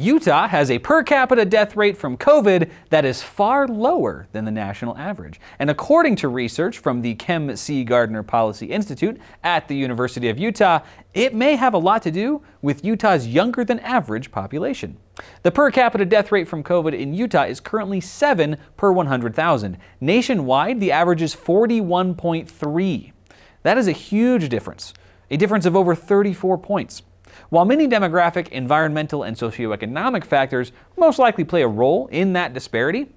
Utah has a per capita death rate from COVID that is far lower than the national average. And according to research from the Kem C. Gardner Policy Institute at the University of Utah, it may have a lot to do with Utah's younger than average population. The per capita death rate from COVID in Utah is currently 7 per 100,000. Nationwide, the average is 41.3. That is a huge difference, a difference of over 34 points. While many demographic, environmental, and socioeconomic factors most likely play a role in that disparity,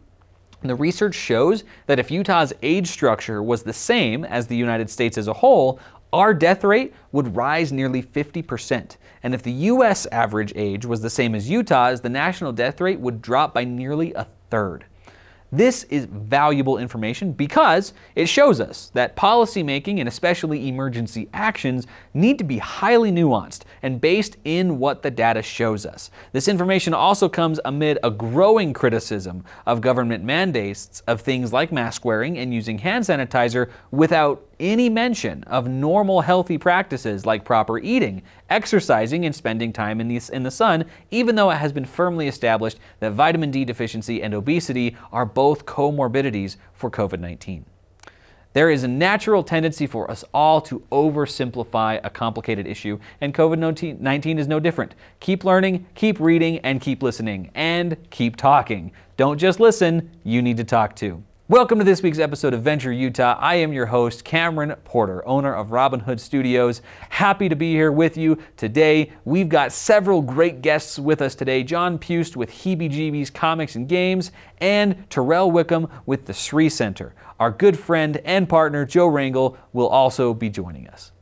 the research shows that if Utah's age structure was the same as the United States as a whole, our death rate would rise nearly 50%. And if the U.S. average age was the same as Utah's, the national death rate would drop by nearly a third. This is valuable information because it shows us that policymaking and especially emergency actions need to be highly nuanced and based in what the data shows us. This information also comes amid a growing criticism of government mandates of things like mask wearing and using hand sanitizer without any mention of normal healthy practices like proper eating, exercising, and spending time in the, in the sun, even though it has been firmly established that vitamin D deficiency and obesity are both comorbidities for COVID 19. There is a natural tendency for us all to oversimplify a complicated issue, and COVID 19 is no different. Keep learning, keep reading, and keep listening, and keep talking. Don't just listen, you need to talk too. Welcome to this week's episode of Venture Utah. I am your host, Cameron Porter, owner of Robin Hood Studios. Happy to be here with you today. We've got several great guests with us today Jon Pust with Heebie Jeebies Comix and Games, and Terelle Wickham with the Sri Center. Our good friend and partner, Joe Rangel, will also be joining us.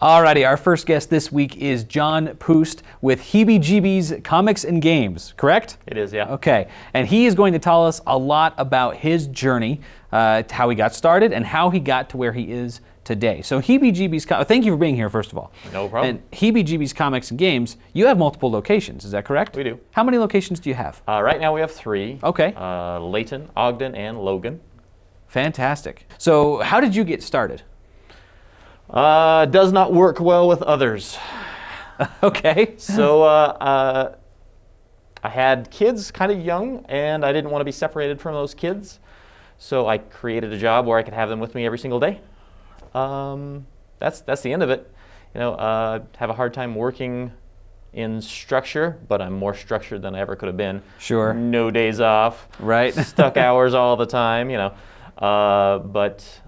Alrighty, our first guest this week is Jon Pust with Heebie Jeebies Comix and Games, correct? It is, yeah. Okay, and he is going to tell us a lot about his journey, uh, how he got started, and how he got to where he is today. So Heebeegeebeez, thank you for being here, first of all. No problem. And Heebie Jeebies Comix and Games, you have multiple locations, is that correct? We do. How many locations do you have? Uh, right now we have three. Okay. Uh, Layton, Ogden, and Logan. Fantastic. So how did you get started? Uh, does not work well with others. okay. So uh, uh, I had kids kind of young, and I didn't want to be separated from those kids. So I created a job where I could have them with me every single day. Um, that's that's the end of it. You know, uh, have a hard time working in structure, but I'm more structured than I ever could have been. Sure. No days off. Right. stuck hours all the time. You know, uh, but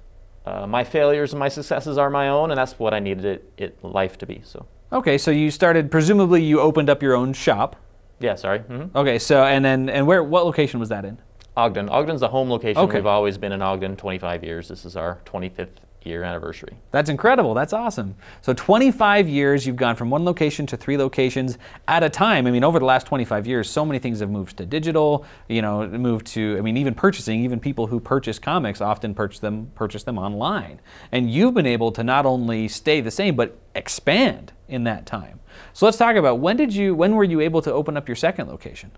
uh, my failures and my successes are my own, and that's what I needed it, it life to be. So. Okay, so you started. Presumably, you opened up your own shop. Yeah. Sorry. Mm-hmm. Okay. So and then and where? What location was that in? Ogden. Ogden's the home location. Okay. We've always been in Ogden 25 years. This is our 25th year anniversary. That's incredible. That's awesome. So 25 years, you've gone from one location to three locations at a time. I mean, over the last 25 years, so many things have moved to digital. You know, moved to. I mean, even purchasing. Even people who purchase comics often purchase them purchase them online. And you've been able to not only stay the same but expand in that time. So let's talk about when did you when were you able to open up your second location?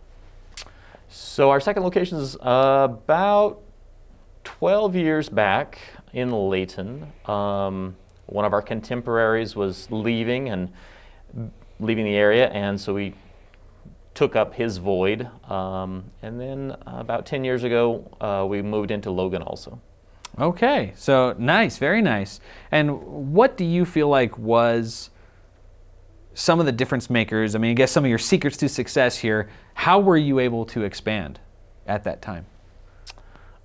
So our second location is about 12 years back in Layton. Um, one of our contemporaries was leaving and leaving the area, and so we took up his void. Um, and then about 10 years ago, uh, we moved into Logan also. Okay, so nice, very nice. And what do you feel like was some of the difference makers? I mean, I guess some of your secrets to success here. How were you able to expand at that time?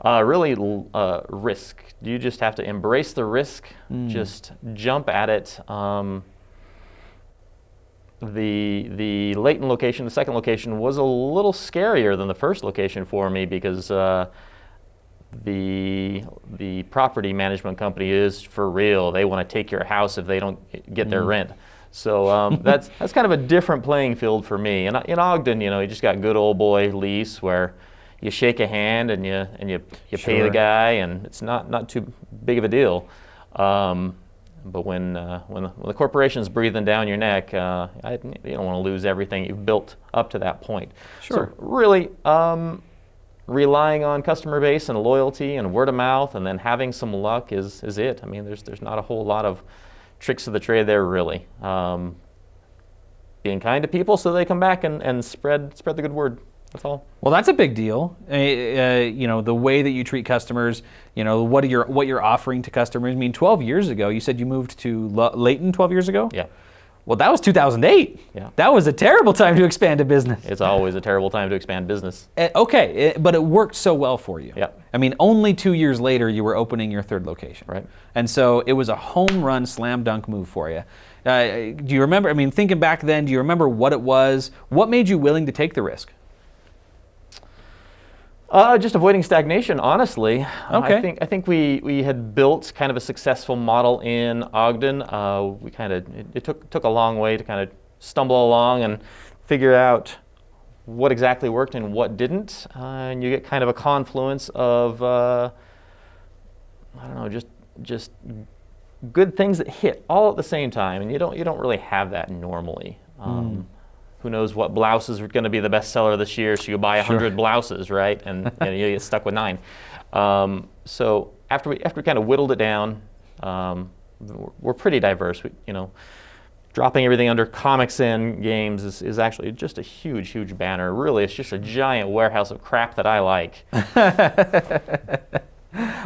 Uh, really, uh, risk. You just have to embrace the risk, mm. just jump at it. Um, the the Layton location, the second location, was a little scarier than the first location for me because uh, the the property management company is for real. They want to take your house if they don't get mm. their rent. So um, that's that's kind of a different playing field for me. And in Ogden, you know, you just got good old boy lease where you shake a hand and you and you, you sure. pay the guy, and it's not not too big of a deal. Um, but when uh, when, the, when the corporation's breathing down your neck, uh, I, you don't want to lose everything you've built up to that point. Sure. So really, um, relying on customer base and loyalty and word of mouth, and then having some luck is is it. I mean, there's there's not a whole lot of tricks of the trade there really. Um, being kind to people so they come back and, and spread spread the good word. That's all. Well, that's a big deal. Uh, uh, you know, the way that you treat customers. You know, what are your what you're offering to customers. I mean, 12 years ago, you said you moved to Layton 12 years ago. Yeah. Well, that was 2008. Yeah. That was a terrible time to expand a business. It's always a terrible time to expand business. Uh, okay, it- but it worked so well for you. Yeah. I mean, only two years later, you were opening your third location. Right. And so it was a home run, slam dunk move for you. Uh, do you remember? I mean, thinking back then, do you remember what it was? What made you willing to take the risk? Uh, just avoiding stagnation, honestly. Uh, Okay. I think I think we, we had built kind of a successful model in Ogden. Uh, we kind of it, it took took a long way to kind of stumble along and figure out what exactly worked and what didn't. Uh, and you get kind of a confluence of uh, I don't know, just just good things that hit all at the same time, and you don't you don't really have that normally. Um, Who knows what blouses are going to be the best seller this year? So you buy a Sure. hundred blouses, right, and, and you get stuck with nine. Um, so after we after we kind of whittled it down, um, we're, we're pretty diverse. We, you know, dropping everything under comics and games is, is actually just a huge, huge banner. Really, it's just a giant warehouse of crap that I like.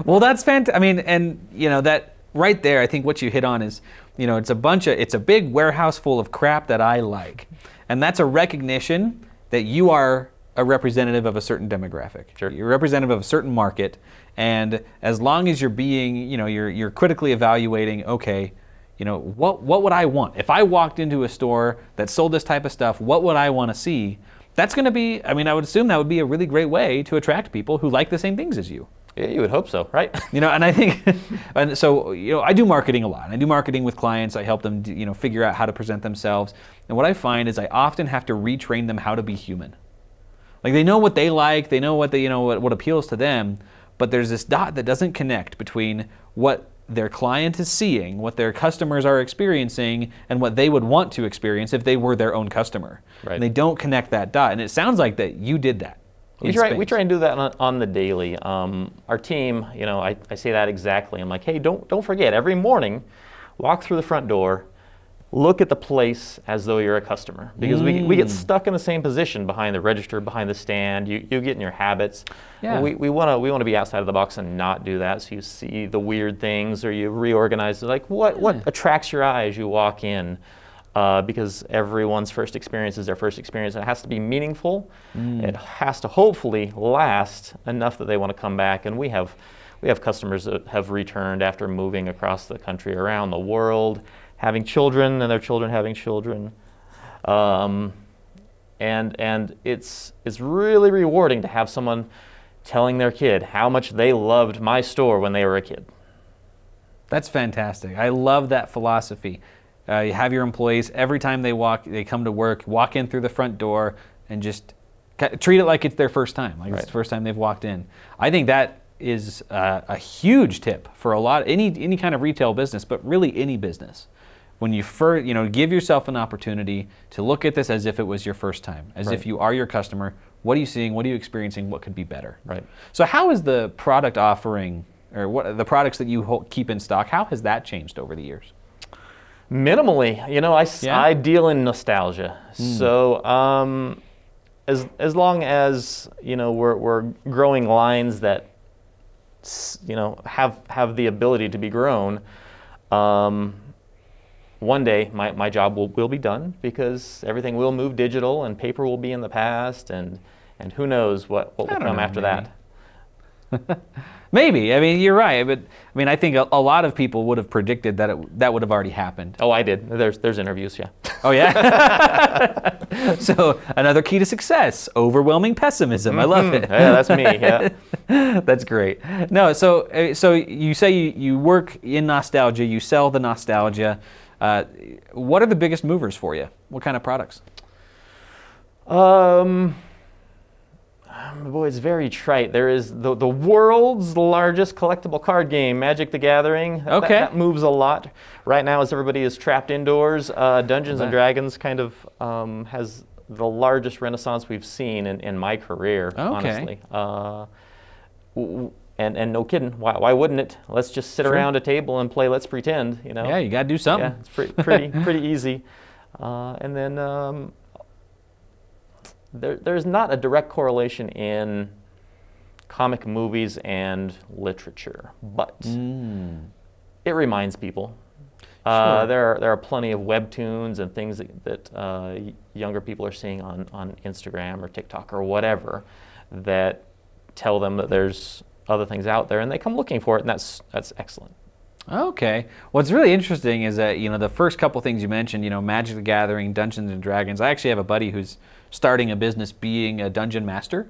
Well, that's fantastic. I mean, and you know that right there. I think what you hit on is, you know, it's a bunch of, it's a big warehouse full of crap that I like, and that's a recognition that you are a representative of a certain demographic. Sure. You're representative of a certain market, and as long as you're being, you know, you're you're critically evaluating. Okay, you know, what what would I want if I walked into a store that sold this type of stuff? What would I want to see? That's going to be. I mean, I would assume that would be a really great way to attract people who like the same things as you. Yeah, you would hope so, right? You know, and I think, and so you know, I do marketing a lot. I do marketing with clients. I help them, you know, figure out how to present themselves. And what I find is I often have to retrain them how to be human. Like they know what they like, they know what they, you know, what, what appeals to them, but there's this dot that doesn't connect between what their client is seeing, what their customers are experiencing, and what they would want to experience if they were their own customer. Right. And they don't connect that dot. And it sounds like that you did that. We try, we try and do that on, on the daily. Um, our team, you know, I, I say that exactly. I'm like, hey, don't, don't forget, every morning, walk through the front door, look at the place as though you're a customer. Because we, we get stuck in the same position behind the register, behind the stand. You, you get in your habits. Yeah. We, we want to we wanna be outside of the box and not do that. So you see the weird things or you reorganize. Like, what, what attracts your eye as you walk in? Uh, because everyone's first experience is their first experience. And it has to be meaningful. It has to hopefully last enough that they want to come back. And we have we have customers that have returned after moving across the country, around the world, having children, and their children having children. Um, and and it's it's really rewarding to have someone telling their kid how much they loved my store when they were a kid. That's fantastic. I love that philosophy. Uh, you have your employees every time they walk, they come to work, walk in through the front door, and just treat it like it's their first time, like it's the first time they've walked in. I think that is uh, a huge tip for a lot any any kind of retail business, but really any business. When you first, you know, give yourself an opportunity to look at this as if it was your first time, as if you are your customer. What are you seeing? What are you experiencing? What could be better? Right. So how is the product offering, or what the products that you keep in stock? How has that changed over the years? Minimally, you know, I, Yeah? I deal in nostalgia. So um, as as long as you know we're, we're growing lines that you know have have the ability to be grown, um, one day my, my job will, will be done because everything will move digital and paper will be in the past and and who knows what, what will come know, after maybe. that. Maybe. I mean, you're right, but I mean, I think a, a lot of people would have predicted that it, that would have already happened. Oh, I did. There's there's interviews, yeah. Oh yeah. so another key to success: overwhelming pessimism. I love it. yeah, that's me. Yeah. That's great. No, so uh, so you say you, you work in nostalgia, you sell the nostalgia. Uh, what are the biggest movers for you? What kind of products? Um, um, boy, it's very trite. There is the, the world's largest collectible card game, Magic the Gathering. That- Okay. That, moves a lot. Right now, as everybody is trapped indoors, uh, Dungeons and Dragons kind of um, has the largest renaissance we've seen in, in my career, Okay. honestly. Uh, and, and no kidding, why, why wouldn't it? Let's just sit Sure. around a table and play Let's Pretend, you know? Yeah, you got to do something. Yeah, it's pretty pretty pretty easy. Uh, and then um, there, there's not a direct correlation in comic movies and literature, but it reminds people. Uh, Sure. there, are, there are plenty of webtoons and things that, that uh, younger people are seeing on, on Instagram or TikTok or whatever that tell them that there's other things out there, and they come looking for it, and that's that's excellent. Okay. What's really interesting is that you know the first couple things you mentioned, you know, Magic the Gathering, Dungeons and Dragons. I actually have a buddy who's starting a business being a dungeon master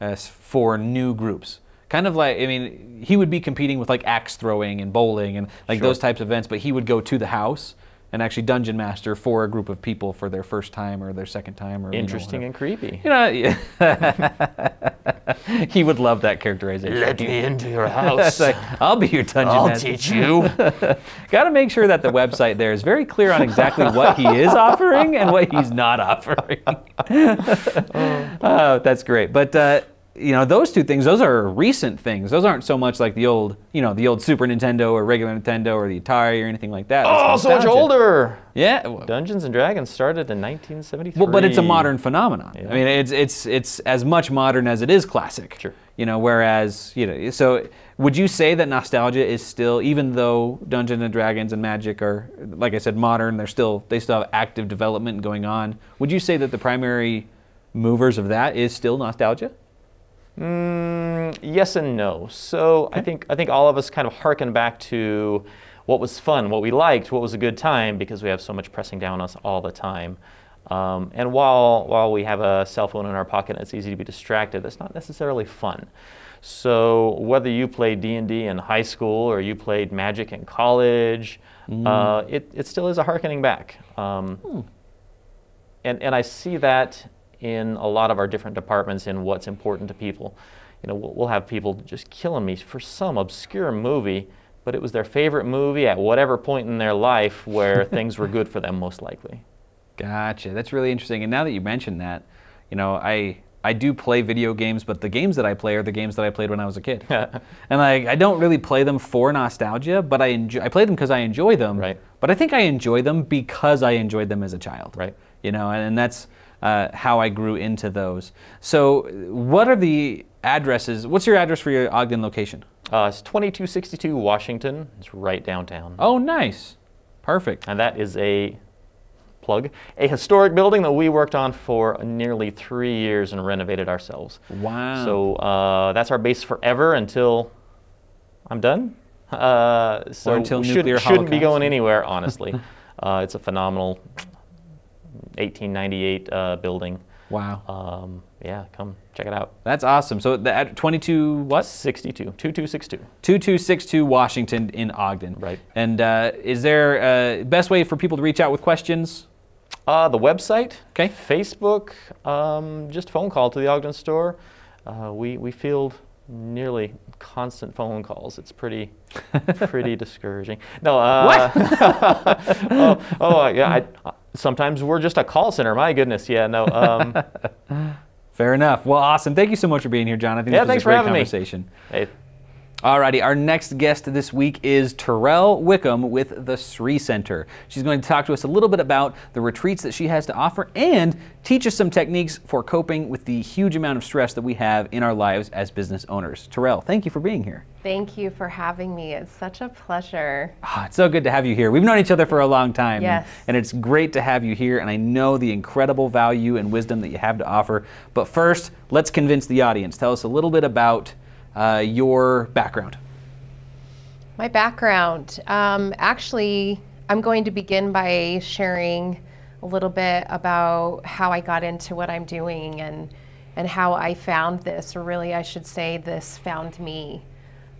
uh, for new groups. Kind of like I mean, he would be competing with like axe throwing and bowling and like Sure. those types of events, but he would go to the house and actually dungeon master for a group of people for their first time or their second time or you know, Interesting and creepy. You know, yeah. he would love that characterization. Let me into your It's like, I'll be your dungeon I'll master. I'll teach you. Got to make sure that the website there is very clear on exactly what he is offering and what he's not offering. oh, that's great. But uh, you know, those two things, those are recent things. Those aren't so much like the old, you know, the old Super Nintendo or regular Nintendo or the Atari or anything like that. oh, so much older. Yeah. Dungeons and Dragons started in 1973. Well, but it's a modern phenomenon. Yeah. I mean, it's it's it's as much modern as it is classic. Sure. You know, whereas you know, so would you say that nostalgia is still, even though Dungeons and Dragons and Magic are, like I said, modern, they're still they still have active development going on. Would you say that the primary movers of that is still nostalgia? Mm, yes and no. So I think I think all of us kind of harken back to what was fun, what we liked, what was a good time, because we have so much pressing down on us all the time. Um, and while while we have a cell phone in our pocket and it's easy to be distracted, that's not necessarily fun. So whether you played D&D in high school or you played Magic in college, uh, it, it still is a harkening back. Um, and, and I see that in a lot of our different departments in what's important to people. You know, we'll, have people just killing me for some obscure movie, but it was their favorite movie at whatever point in their life where things were good for them, most likely. Gotcha. That's really interesting. And now that you mentioned that, you know, I I do play video games, but the games that I play are the games that I played when I was a kid. and like I don't really play them for nostalgia, but I enjoy I play them because I enjoy them. Right. But I think I enjoy them because I enjoyed them as a child. Right. You know, and, and that's uh, how I grew into those. So, what are the addresses? What's your address for your Ogden location? Uh, it's 2262 Washington. It's right downtown. Oh, nice. Perfect. And that is a plug, a historic building that we worked on for nearly three years and renovated ourselves. Wow. So uh, that's our base forever until I'm done. Uh, so until we should, nuclear shouldn't be going anywhere, honestly. uh, it's a phenomenal 1898 uh, building. Wow. Um, yeah, come check it out. That's awesome. So the ad- 22 what? 62, 2262. 2262 Washington in Ogden. Right. And uh, is there a best way for people to reach out with questions? Uh, the website, 'Kay. Facebook, um, just phone call to the Ogden store. Uh, we, we field nearly constant phone calls. It's pretty pretty discouraging. No, uh, oh, oh, yeah. I, uh, sometimes we're just a call center. My goodness, yeah. No. Um, Fair enough. Well, awesome. Thank you so much for being here, Jon. I think Yeah, this was thanks a for great having me. conversation. hey, Alrighty, our next guest this week is Terelle Wickham with the Sri Center. She's going to talk to us a little bit about the retreats that she has to offer and teach us some techniques for coping with the huge amount of stress that we have in our lives as business owners. Terelle, thank you for being here. Thank you for having me. It's such a pleasure. Ah, it's so good to have you here. We've known each other for a long time. Yes. And, and it's great to have you here, and I know the incredible value and wisdom that you have to offer. But first, let's convince the audience. Tell us a little bit about uh, your background. My background um, actually, I'm going to begin by sharing a little bit about how I got into what I'm doing and, and how I found this, or really, I should say, this found me.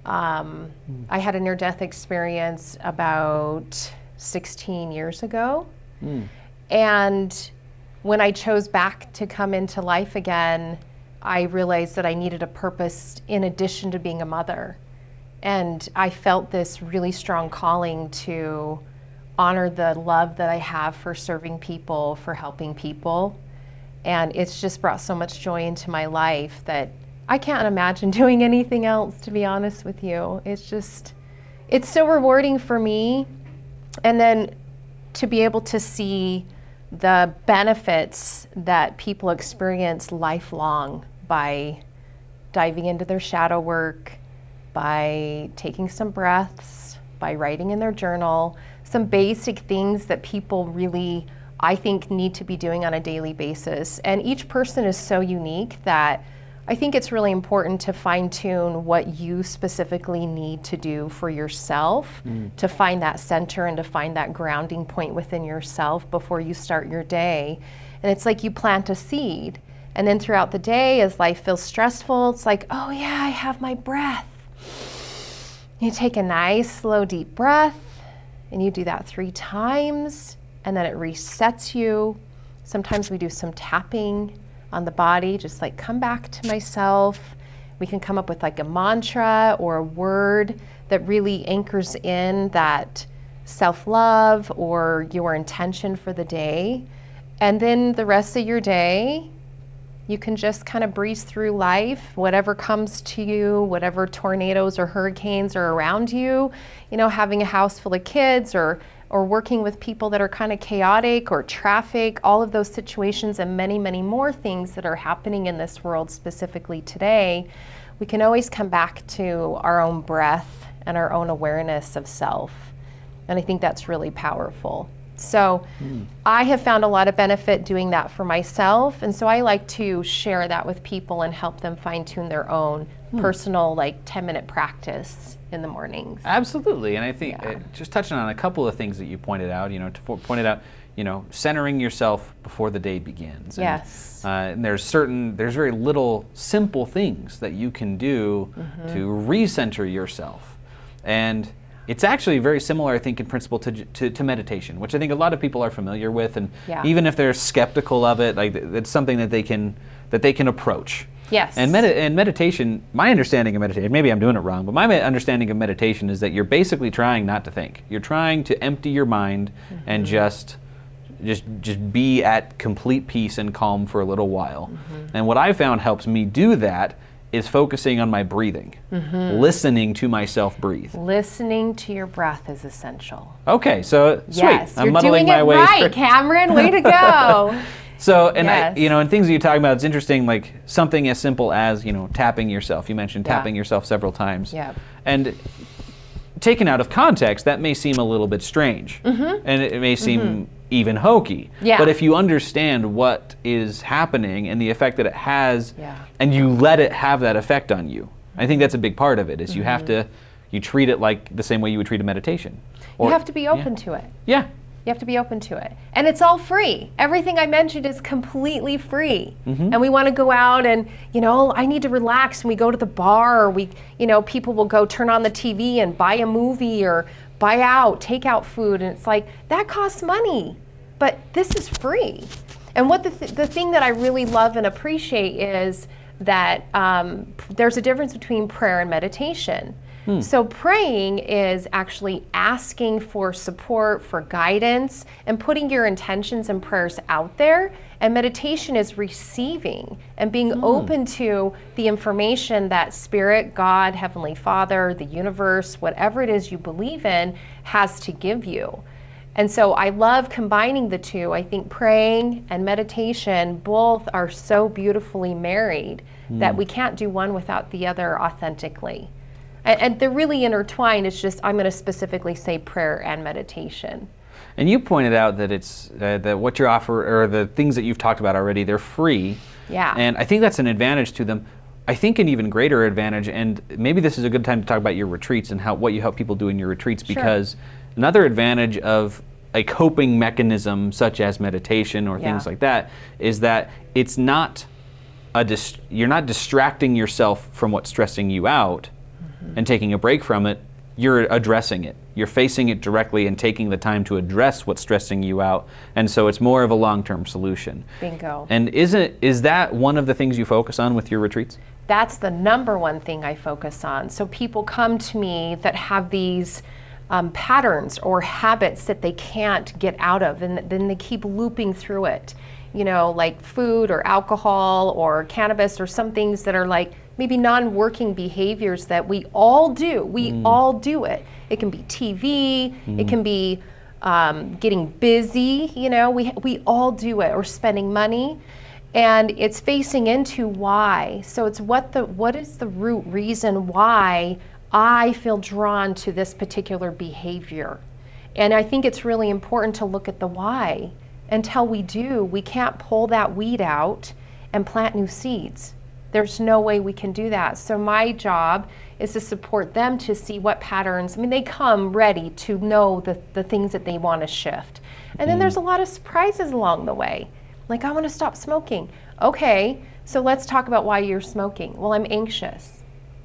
Um, I had a near death experience about 16 years ago. And when I chose back to come into life again, I realized that I needed a purpose in addition to being a mother. And I felt this really strong calling to honor the love that I have for serving people, for helping people. And it's just brought so much joy into my life that I can't imagine doing anything else, to be honest with you. It's just, it's so rewarding for me. And then to be able to see the benefits that people experience lifelong by diving into their shadow work, by taking some breaths, by writing in their journal, some basic things that people really, I think, need to be doing on a daily basis. And each person is so unique that I think it's really important to fine tune what you specifically need to do for yourself mm. to find that center and to find that grounding point within yourself before you start your day. And it's like you plant a seed. And then throughout the day, as life feels stressful, it's like, oh yeah, I have my breath. You take a nice, slow, deep breath, and you do that three times, and then it resets you. Sometimes we do some tapping on the body, just like come back to myself. We can come up with like a mantra or a word that really anchors in that self love or your intention for the day. And then the rest of your day, you can just kind of breeze through life, whatever comes to you, whatever tornadoes or hurricanes are around you. You know, having a house full of kids or or working with people that are kind of chaotic or traffic, all of those situations and many, many more things that are happening in this world specifically today, we can always come back to our own breath and our own awareness of self. And I think that's really powerful. So mm. I have found a lot of benefit doing that for myself. And so I like to share that with people and help them fine tune their own mm. personal, like 10 minute practice in the mornings. Absolutely. And I think yeah. uh, just touching on a couple of things that you pointed out, you know, to, pointed out, you know, centering yourself before the day begins. And, yes. Uh, and there's certain, there's very little simple things that you can do mm-hmm. to recenter yourself. And it's actually very similar, I think, in principle to, to, to, meditation, which I think a lot of people are familiar with, and yeah. even if they're skeptical of it, like it's something that they can that they can approach. Yes. And, med- and meditation, my understanding of meditation, maybe I'm doing it wrong, but my understanding of meditation is that you're basically trying not to think. You're trying to empty your mind mm-hmm. and just just just be at complete peace and calm for a little while. Mm-hmm. And what I found helps me do that is focusing on my breathing, mm-hmm. listening to myself breathe. Listening to your breath is essential. Okay, so yes, sweet. I'm you're muddling doing my it way. right, Cameron. Way to go. So, and yes. I, you know, and things that you're talking about, it's interesting, like something as simple as, you know, tapping yourself. You mentioned yeah. tapping yourself several times. Yeah. And taken out of context, that may seem a little bit strange. Mm-hmm. And it may seem mm-hmm. even hokey. Yeah. But if you understand what is happening and the effect that it has, yeah. and you let it have that effect on you, I think that's a big part of it, is mm-hmm. you have mm-hmm. to, you treat it like the same way you would treat a meditation. Or, you have to be open yeah. to it. Yeah. You have to be open to it. And it's all free. Everything I mentioned is completely free. Mm-hmm. And we want to go out and, you know, I need to relax and we go to the bar or we, you know, people will go turn on the TV and buy a movie or buy out, take out food. And it's like, that costs money. But this is free. And what the, th- the thing that I really love and appreciate is that um, there's a difference between prayer and meditation. Hmm. So, praying is actually asking for support, for guidance, and putting your intentions and prayers out there. And meditation is receiving and being hmm. open to the information that Spirit, God, Heavenly Father, the universe, whatever it is you believe in, has to give you. And so I love combining the two. I think praying and meditation both are so beautifully married that hmm. we can't do one without the other authentically. And, and they're really intertwined. It's just I'm going to specifically say prayer and meditation. And you pointed out that it's uh, that what you offer or the things that you've talked about already, they're free. Yeah. And I think that's an advantage to them. I think an even greater advantage, and maybe this is a good time to talk about your retreats and how what you help people do in your retreats, sure. because another advantage of a coping mechanism such as meditation or yeah. things like that is that it's not a dist- you're not distracting yourself from what's stressing you out. And taking a break from it, you're addressing it. You're facing it directly and taking the time to address what's stressing you out. And so it's more of a long-term solution. Bingo. And isn't is that one of the things you focus on with your retreats? That's the number one thing I focus on. So people come to me that have these um, patterns or habits that they can't get out of, and then they keep looping through it. You know, like food or alcohol or cannabis or some things that are like maybe non working behaviors that we all do. We mm. all do it. It can be TV, mm. it can be um, getting busy. You know, we, we all do it, or spending money. And it's facing into why. So it's what the what is the root reason why I feel drawn to this particular behavior. And I think it's really important to look at the why. Until we do, we can't pull that weed out and plant new seeds. There's no way we can do that. So my job is to support them to see what patterns, I mean, they come ready to know the, the things that they want to shift. And then mm-hmm. there's a lot of surprises along the way. Like, I want to stop smoking. Okay, so let's talk about why you're smoking. Well, I'm anxious.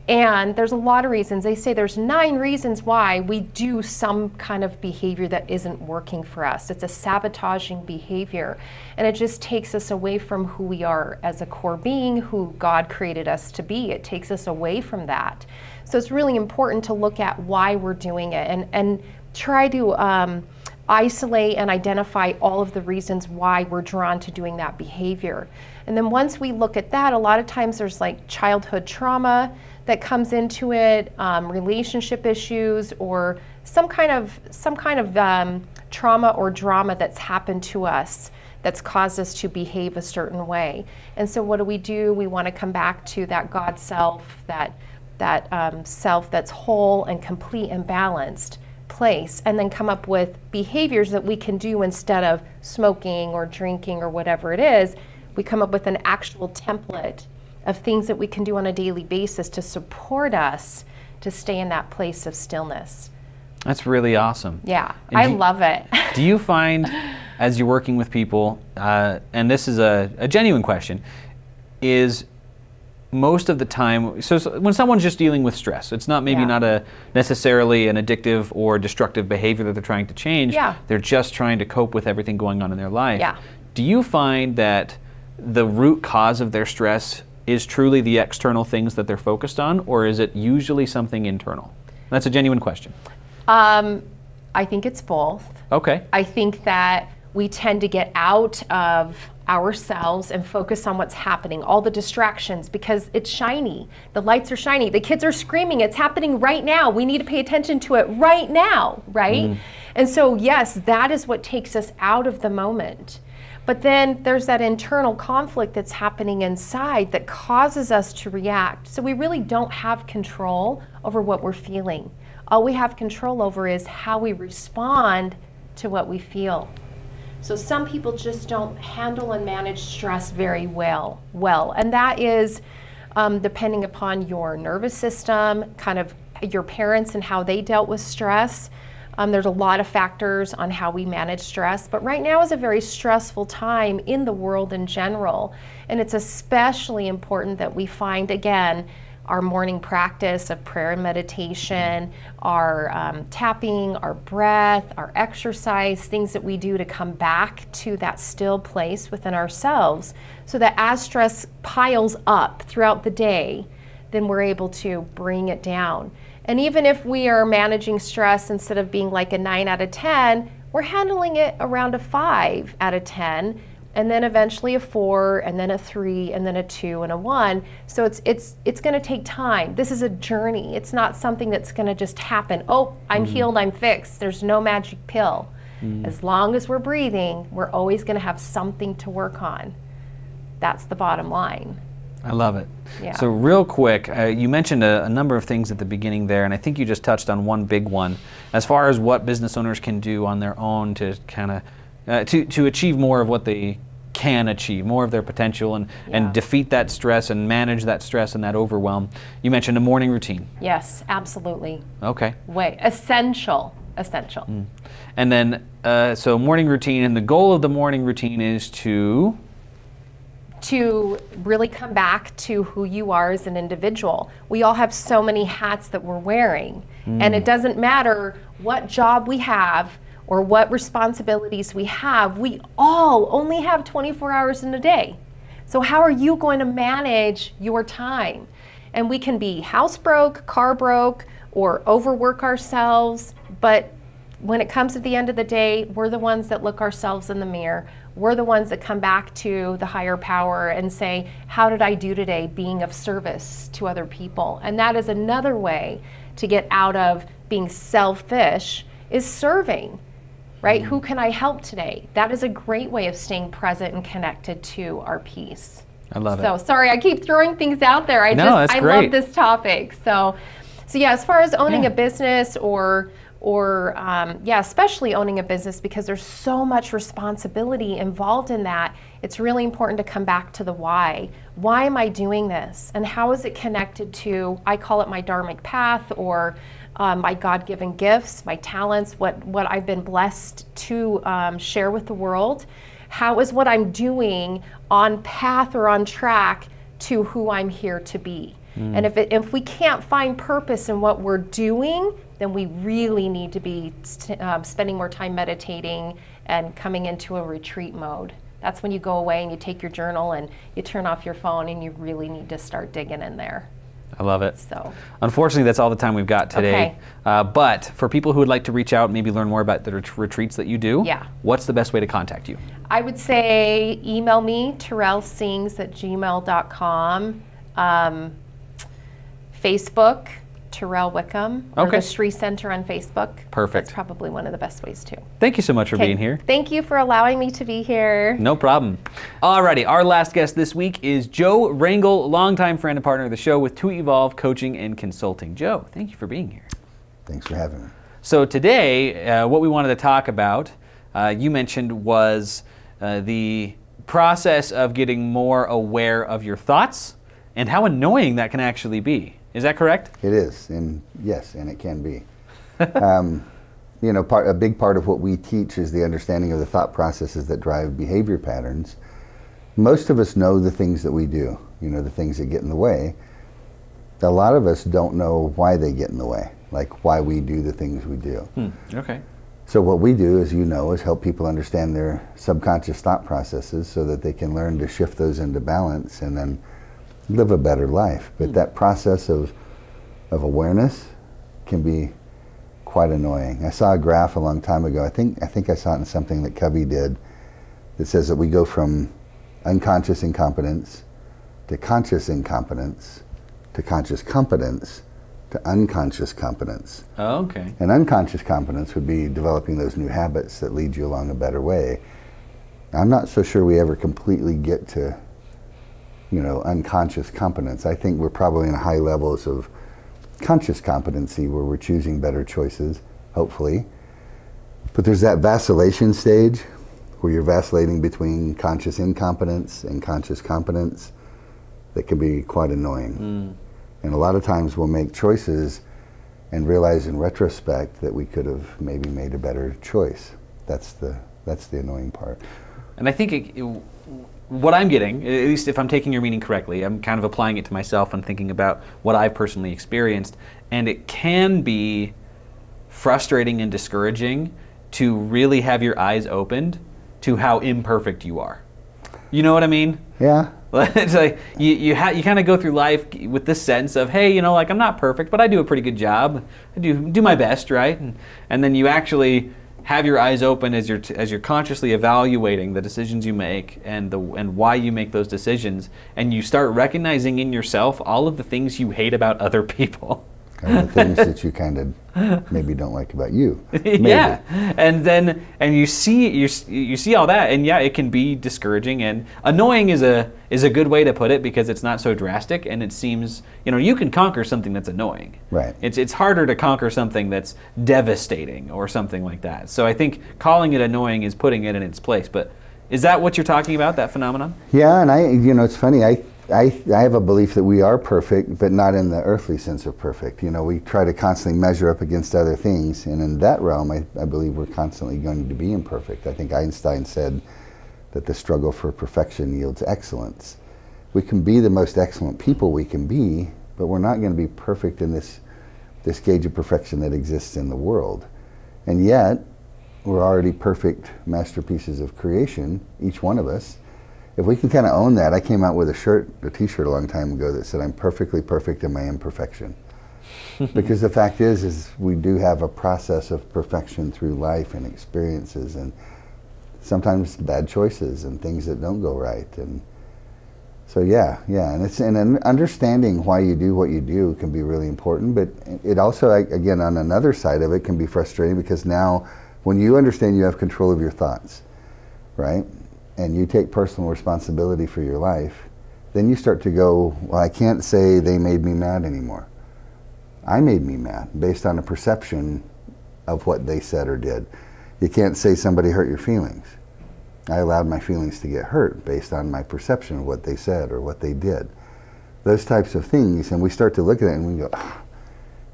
And there's a lot of reasons. They say there's nine reasons why we do some kind of behavior that isn't working for us. It's a sabotaging behavior. And it just takes us away from who we are as a core being, who God created us to be. It takes us away from that. So it's really important to look at why we're doing it and, and try to um, isolate and identify all of the reasons why we're drawn to doing that behavior. And then once we look at that, a lot of times there's like childhood trauma that comes into it, um, relationship issues, or some kind of some kind of um, trauma or drama that's happened to us that's caused us to behave a certain way. And so, what do we do? We want to come back to that God self, that that um, self that's whole and complete and balanced place, and then come up with behaviors that we can do instead of smoking or drinking or whatever it is. We come up with an actual template of things that we can do on a daily basis to support us to stay in that place of stillness. That's really awesome. Yeah, and I do, love it. do you find, as you're working with people, uh, and this is a, a genuine question, is most of the time so, so, when someone's just dealing with stress it's not maybe yeah. not a necessarily an addictive or destructive behavior that they're trying to change yeah. they're just trying to cope with everything going on in their life yeah. do you find that the root cause of their stress is truly the external things that they're focused on, or is it usually something internal? That's a genuine question. Um, I think it's both. Okay. I think that we tend to get out of ourselves and focus on what's happening, all the distractions, because it's shiny. The lights are shiny. The kids are screaming. It's happening right now. We need to pay attention to it right now, right? Mm. And so, yes, that is what takes us out of the moment. But then there's that internal conflict that's happening inside that causes us to react. So we really don't have control over what we're feeling. All we have control over is how we respond to what we feel. So some people just don't handle and manage stress very well. Well, and that is um, depending upon your nervous system, kind of your parents and how they dealt with stress. Um, there's a lot of factors on how we manage stress, but right now is a very stressful time in the world in general. And it's especially important that we find, again, our morning practice of prayer and meditation, our um, tapping, our breath, our exercise, things that we do to come back to that still place within ourselves so that as stress piles up throughout the day, then we're able to bring it down. And even if we are managing stress instead of being like a 9 out of 10, we're handling it around a 5 out of 10 and then eventually a 4 and then a 3 and then a 2 and a 1. So it's it's it's going to take time. This is a journey. It's not something that's going to just happen. Oh, I'm mm-hmm. healed, I'm fixed. There's no magic pill. Mm-hmm. As long as we're breathing, we're always going to have something to work on. That's the bottom line. I love it. Yeah. So, real quick, uh, you mentioned a, a, number of things at the beginning there, and I think you just touched on one big one as far as what business owners can do on their own to kind of uh, to, to achieve more of what they can achieve, more of their potential, and, yeah. and defeat that stress and manage that stress and that overwhelm. You mentioned a morning routine. Yes, absolutely. Okay. Way essential, essential. Mm. And then, uh, so morning routine, and the goal of the morning routine is to to really come back to who you are as an individual. We all have so many hats that we're wearing, mm. and it mm. doesn't matter what job we have or what responsibilities we have, we all only have 24 hours in a day. So, how are you going to manage your time? And we can be house broke, car broke, or overwork ourselves, but when it comes to the end of the day, we're the ones that look ourselves in the mirror we're the ones that come back to the higher power and say, How did I do today being of service to other people? And that is another way to get out of being selfish, is serving, right? Mm-hmm. Who can I help today? That is a great way of staying present and connected to our peace. I love so, it. So sorry, I keep throwing things out there. I No, just that's I great. love this topic. So, so yeah, as far as owning Yeah. a business or or um, yeah, especially owning a business because there's so much responsibility involved in that. It's really important to come back to the why. Why am I doing this, and how is it connected to? I call it my dharmic path or um, my God-given gifts, my talents, what what I've been blessed to um, share with the world. How is what I'm doing on path or on track to who I'm here to be? And if, it, if we can't find purpose in what we're doing, then we really need to be st- um, spending more time meditating and coming into a retreat mode. That's when you go away and you take your journal and you turn off your phone and you really need to start digging in there. I love it. So, Unfortunately, that's all the time we've got today. Okay. Uh, but for people who would like to reach out, maybe learn more about the ret- retreats that you do, Yeah. what's the best way to contact you? I would say email me, terrellsings at gmail.com. Um, Facebook, Terelle Wickham, or Okay. the Sri Center on Facebook. Perfect. That's probably one of the best ways too. Thank you so much for Okay. being here. Thank you for allowing me to be here. No problem. Alrighty, our last guest this week is Joe Rangel, longtime friend and partner of the show with 2 Evolve Coaching and Consulting. Joe, thank you for being here. Thanks for having me. So today, uh, what we wanted to talk about, uh, you mentioned, was uh, the process of getting more aware of your thoughts and how annoying that can actually be. Is that correct? It is, and yes, and it can be. um, you know, part, a big part of what we teach is the understanding of the thought processes that drive behavior patterns. Most of us know the things that we do, you know, the things that get in the way. A lot of us don't know why they get in the way, like why we do the things we do. Hmm. Okay. So what we do, as you know, is help people understand their subconscious thought processes so that they can learn to shift those into balance and then live a better life. But hmm. that process of of awareness can be quite annoying. I saw a graph a long time ago. I think I think I saw it in something that Covey did that says that we go from unconscious incompetence to conscious incompetence to conscious competence to unconscious competence. Oh, okay. And unconscious competence would be developing those new habits that lead you along a better way. I'm not so sure we ever completely get to, you know, unconscious competence. I think we're probably in high levels of conscious competency where we're choosing better choices, hopefully. But there's that vacillation stage where you're vacillating between conscious incompetence and conscious competence that can be quite annoying. Hmm. And a lot of times we'll make choices and realize in retrospect that we could have maybe made a better choice. That's the that's the annoying part. And I think it, it, what I'm getting, at least if I'm taking your meaning correctly, I'm kind of applying it to myself and thinking about what I've personally experienced. And it can be frustrating and discouraging to really have your eyes opened to how imperfect you are. You know what I mean? Yeah. it's like you you, ha- you kind of go through life with this sense of hey you know like I'm not perfect but I do a pretty good job I do do my best right and, and then you actually have your eyes open as you're as you're consciously evaluating the decisions you make and the and why you make those decisions and you start recognizing in yourself all of the things you hate about other people Kind of the things that you kind of maybe don't like about you. Maybe. yeah and then and you see you, you see all that and yeah it can be discouraging and annoying is a is a good way to put it because it's not so drastic and it seems you know you can conquer something that's annoying Right. it's it's harder to conquer something that's devastating or something like that so i think calling it annoying is putting it in its place but is that what you're talking about that phenomenon Yeah, and I, you know, it's funny. I, I, I have a belief that we are perfect, but not in the earthly sense of perfect. You know, we try to constantly measure up against other things, and in that realm, I, I believe we're constantly going to be imperfect. I think Einstein said that the struggle for perfection yields excellence. We can be the most excellent people we can be, but we're not going to be perfect in this, this gauge of perfection that exists in the world. And yet, we're already perfect masterpieces of creation, each one of us. If we can kind of own that, I came out with a shirt, a T-shirt a long time ago that said, "I'm perfectly perfect in my imperfection," because the fact is, is we do have a process of perfection through life and experiences, and sometimes bad choices and things that don't go right, and so yeah, yeah, and it's and understanding why you do what you do can be really important. But it also, again, on another side of it, can be frustrating because now When you understand you have control of your thoughts, right? And you take personal responsibility for your life, then you start to go, well, I can't say they made me mad anymore. I made me mad based on a perception of what they said or did. You can't say somebody hurt your feelings. I allowed my feelings to get hurt based on my perception of what they said or what they did. Those types of things, and we start to look at it and we go, oh,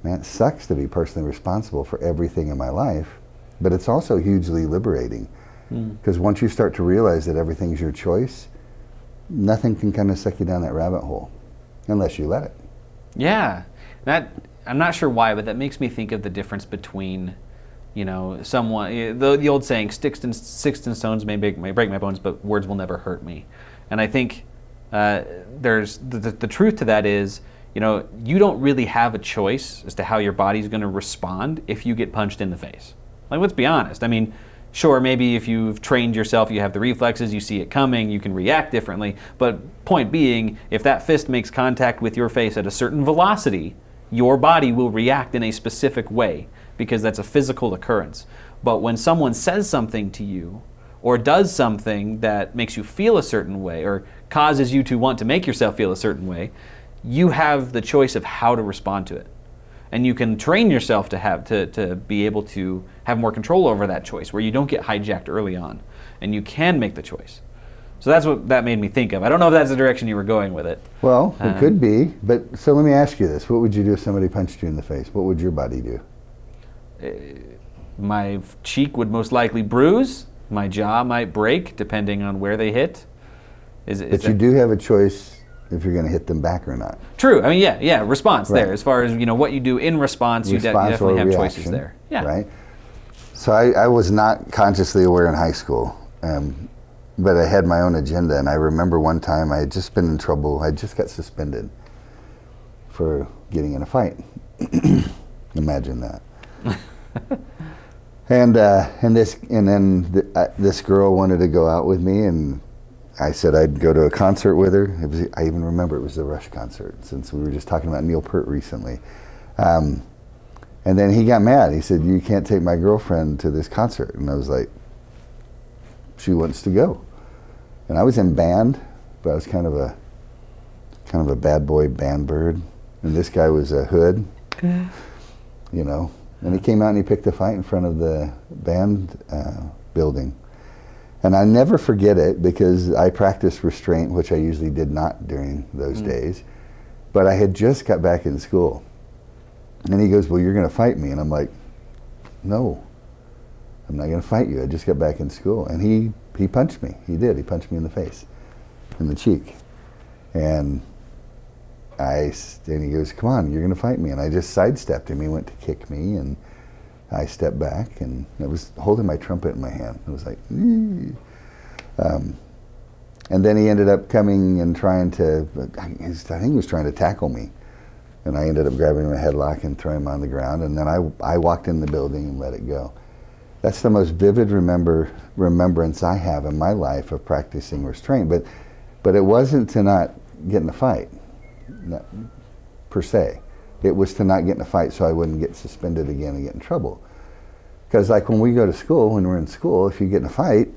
man, it sucks to be personally responsible for everything in my life, but it's also hugely liberating. Because mm. once you start to realize that everything's your choice, nothing can kind of suck you down that rabbit hole unless you let it. Yeah. That I'm not sure why, but that makes me think of the difference between you know, someone the, the old saying, sticks and sticks and stones may break, may break my bones, but words will never hurt me. And I think uh, there's the, the, the, truth to that is, you know, you don't really have a choice as to how your body's going to respond if you get punched in the face. Like, let's be honest. I mean, sure, maybe if you've trained yourself, you have the reflexes, you see it coming, you can react differently. But point being, if that fist makes contact with your face at a certain velocity, your body will react in a specific way because that's a physical occurrence. But when someone says something to you or does something that makes you feel a certain way or causes you to want to make yourself feel a certain way, you have the choice of how to respond to it. And you can train yourself to have to, to be able to have more control over that choice where you don't get hijacked early on and you can make the choice. So that's what that made me think of. I don't know if that's the direction you were going with it. Well, it um, could be, but so let me ask you this. What would you do if somebody punched you in the face? What would your body do? Uh, my cheek would most likely bruise. My jaw might break, depending on where they hit. Is, is but you do have a choice if you're going to hit them back or not. True. I mean, yeah, yeah. Response right. there, as far as you know, what you do in response, response you, de- definitely have reaction, choices there. Yeah. Right. So I, I, was not consciously aware in high school, um, but I had my own agenda, and I remember one time I had just been in trouble. I just got suspended for getting in a fight. Imagine that. and uh, and this and then th- uh, this girl wanted to go out with me, and I said I'd go to a concert with her. It was I even remember it was the Rush concert since we were just talking about Neil Peart recently. Um, and then he got mad. He said, "You can't take my girlfriend to this concert." And I was like, "She wants to go." And I was in band, but I was kind of a kind of a bad boy band bird, and this guy was a hood. you know, and he came out and he picked a fight in front of the band uh, building. And I never forget it because I practiced restraint, which I usually did not during those mm. days. But I had just got back in school. And he goes, Well, you're going to fight me. And I'm like, No, I'm not going to fight you. I just got back in school. And he, he punched me. He did. He punched me in the face, in the cheek. And I and he goes, "Come on, you're going to fight me." And I just sidestepped him. He went to kick me, and I stepped back, and I was holding my trumpet in my hand. It was like, um, and then he ended up coming and trying to. I think he was trying to tackle me, and I ended up grabbing him a headlock and throwing him on the ground. And then I I walked in the building and let it go. That's the most vivid remember remembrance I have in my life of practicing restraint. But but it wasn't to not get in a fight per se. It was to not get in a fight so I wouldn't get suspended again and get in trouble. Because like when we go to school, when we're in school, if you get in a fight,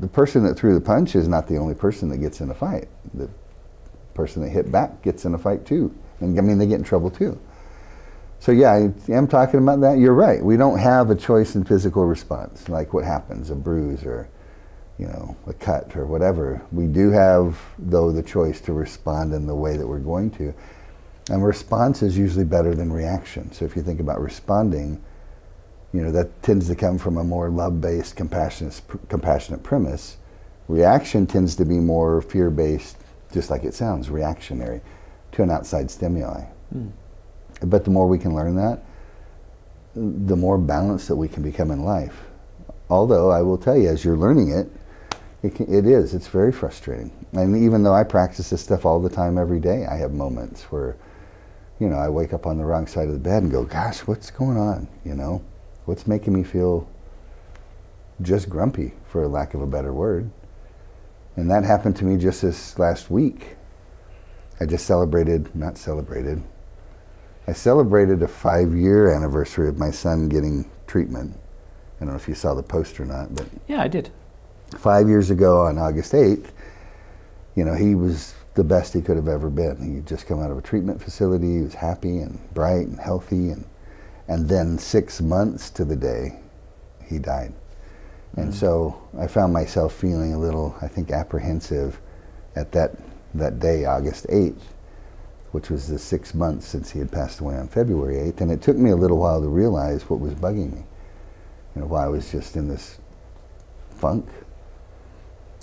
the person that threw the punch is not the only person that gets in a fight. The person that hit back gets in a fight too. And I mean, they get in trouble too. So yeah, I am talking about that. You're right. We don't have a choice in physical response, like what happens, a bruise or you know, a cut or whatever. We do have, though, the choice to respond in the way that we're going to. And response is usually better than reaction. So if you think about responding, you know, that tends to come from a more love-based, compassionate, compassionate premise. Reaction tends to be more fear-based, just like it sounds, reactionary to an outside stimuli. Mm. But the more we can learn that, the more balanced that we can become in life. Although I will tell you, as you're learning it, it, can, it is. It's very frustrating. And even though I practice this stuff all the time, every day, I have moments where, you know, I wake up on the wrong side of the bed and go, gosh, what's going on? You know, what's making me feel just grumpy, for lack of a better word. And that happened to me just this last week. I just celebrated, not celebrated, I celebrated a five year anniversary of my son getting treatment I don't know if you saw the post or not, but Yeah, I did. five years ago on August 8th, you know, he was the best he could have ever been. He had just come out of a treatment facility. He was happy and bright and healthy. And, and then six months to the day, he died. And mm. so I found myself feeling a little, I think, apprehensive at that, that day, August 8th, which was the six months since he had passed away on February 8th. And it took me a little while to realize what was bugging me. You know, why I was just in this funk.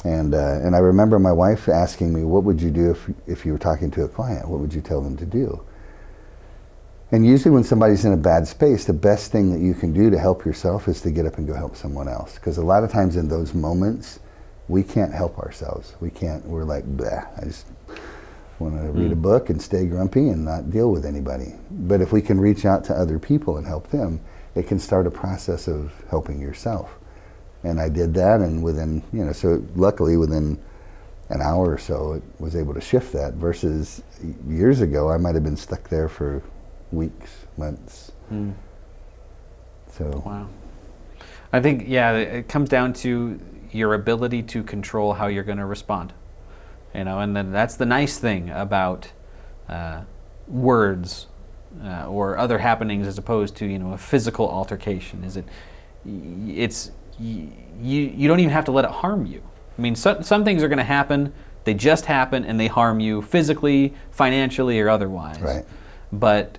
And, uh, and I remember my wife asking me, what would you do if, if you were talking to a client? What would you tell them to do? And usually when somebody's in a bad space, the best thing that you can do to help yourself is to get up and go help someone else. Because a lot of times in those moments, we can't help ourselves. We can't, we're like, Bleh, I just want to read a book and stay grumpy and not deal with anybody. But if we can reach out to other people and help them, it can start a process of helping yourself. And I did that, and within, you know, so luckily within an hour or so, it was able to shift that. Versus years ago, I might have been stuck there for weeks, months. So Wow. I think, yeah, it comes down to your ability to control how you're going to respond. You know, and then that's the nice thing about uh, words uh, or other happenings as opposed to, you know, a physical altercation. Is it, it's, you, you don't even have to let it harm you. I mean, some, some things are going to happen, they just happen and they harm you physically, financially, or otherwise. Right. But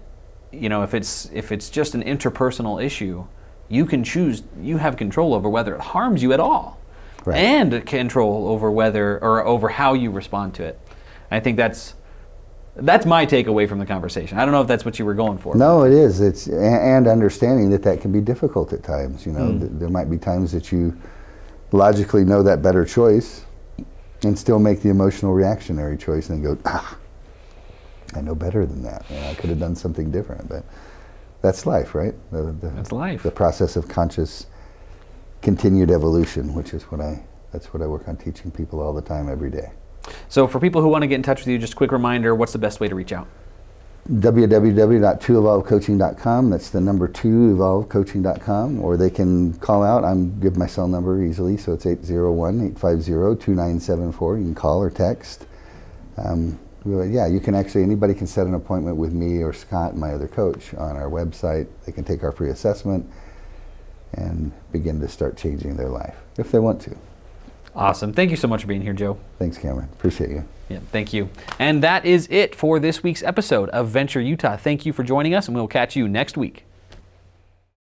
you know, if it's if it's just an interpersonal issue, you can choose. You have control over whether it harms you at all, Right. and control over whether or over how you respond to it. I think that's that's my takeaway from the conversation. I don't know if that's what you were going for. No, it is. It's and understanding that that can be difficult at times. You know, Th- there might be times that you logically know that better choice, and still make the emotional reactionary choice, and go, ah, I know better than that. You know, I could have done something different, but that's life, right? The, the, That's life. The process of conscious, continued evolution, which is what I. That's what I work on teaching people all the time, every day. So for people who want to get in touch with you, just a quick reminder: what's the best way to reach out? www.2evolvecoaching.com. That's the number two evolvecoaching.com. Or they can call out. I'm give my cell number easily, so it's 801-850-2974. You can call or text. Um, yeah, you can actually anybody can set an appointment with me or Scott, my other coach, on our website. They can take our free assessment and begin to start changing their life if they want to. Awesome. Thank you so much for being here, Joe. Thanks, Cameron. Appreciate you. Yeah, thank you. And that is it for this week's episode of Venture Utah. Thank you for joining us, and we'll catch you next week.